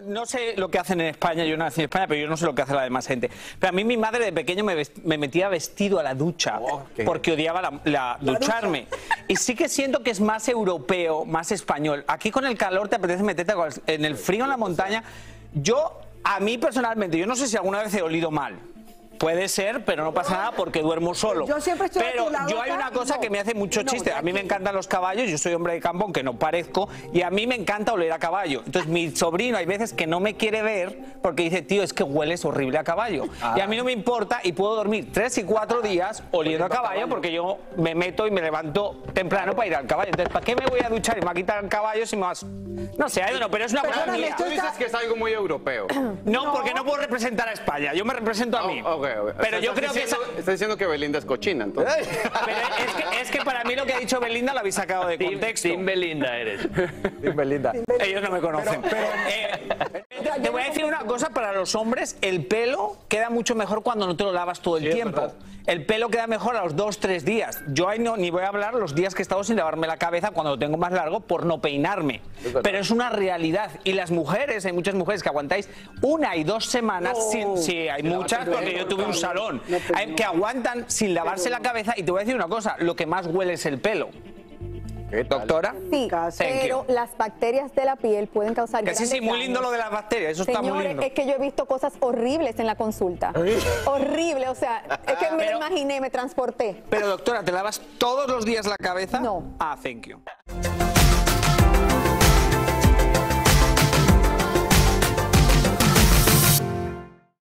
no sé lo que hacen en España, yo no nací en España, pero yo no sé lo que hace la demás gente. Pero a mí mi madre de pequeño me, vest- me metía vestido a la ducha porque odiaba la, la- ducharme. Y sí que siento que es más europeo, más español. Aquí con el calor te apetece meterte en el frío en la montaña. Yo, a mí personalmente, yo no sé si alguna vez he olido mal. Puede ser, pero no pasa nada porque duermo solo. Yo siempre estoy a pero tu lado yo hay una cosa no. que me hace mucho No, chiste. A mí me encantan los caballos, yo soy hombre de campo, aunque no parezco, y a mí me encanta oler a caballo. Entonces mi sobrino hay veces que no me quiere ver porque dice, tío, es que hueles horrible a caballo. Y a mí no me importa y puedo dormir tres y cuatro días oliendo a caballo porque yo me meto y me levanto temprano para ir al caballo. Entonces, ¿para qué me voy a duchar y me voy a quitar el caballo si me vas... No sé, no, pero es una buena Perdóname, Tú dices que es algo muy europeo. No, porque no puedo representar a España, yo me represento a mí. Oh, ok, Pero yo Estás creo que esa... diciendo- Estás diciendo que Belinda es cochina, entonces. Pero es que, es que para mí lo que ha dicho Belinda lo habéis sacado de contexto. Team Belinda eres. Belinda. Ellos no me conocen. Eh, te- te voy a decir una cosa para los hombres, el pelo queda mucho mejor cuando no te lo lavas todo el tiempo. El pelo queda mejor a los dos, tres días. Yo ahí no, ni voy a hablar los días que he estado sin lavarme la cabeza cuando lo tengo más largo por no peinarme. Pero es una realidad. Y las mujeres, hay muchas mujeres que aguantáis una y dos semanas sin... Sí, hay muchas porque yo tuve un salón. Hay que aguantan sin lavarse la cabeza y te voy a decir una cosa, lo que más huele es el pelo. ¿Qué tal? Doctora. Sí, pero you. las bacterias de la piel pueden causar Que sí, sí, muy lindo daños. lo de las bacterias, eso está muy Señores, lindo. es que yo he visto cosas horribles en la consulta. Horrible, o sea, es que me Pero- lo imaginé, me transporté. Pero doctora, ¿te lavas todos los días la cabeza? No. Ah, thank you.